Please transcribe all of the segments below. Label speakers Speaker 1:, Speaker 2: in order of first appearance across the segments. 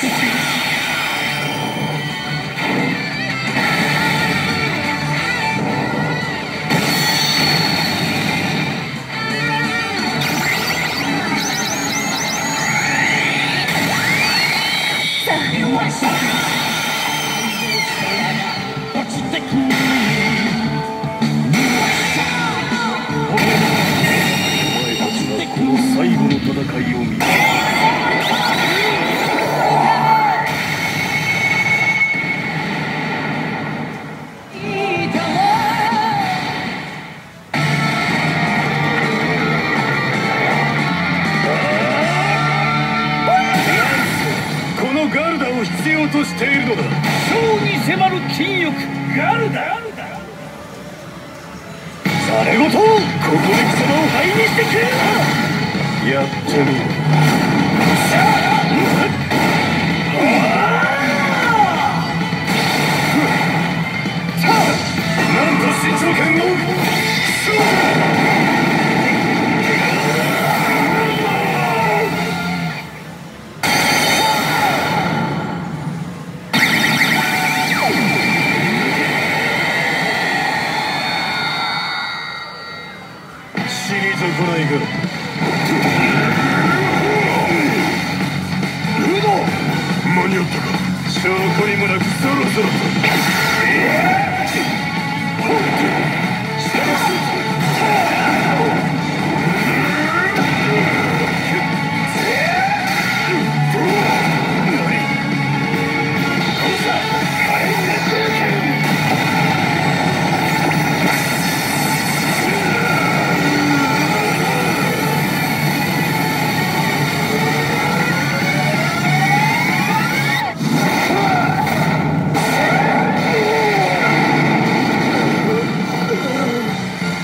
Speaker 1: What's the cool? しているのだ。
Speaker 2: 将に迫る禁欲ガルダ
Speaker 1: ざれ言ここで貴様を灰にしてくれ。やってみろなんと身長権を死に損ないがル。ド。間に合ったか。証拠にもなくそろそろと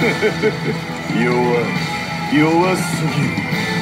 Speaker 1: 弱弱すぎる。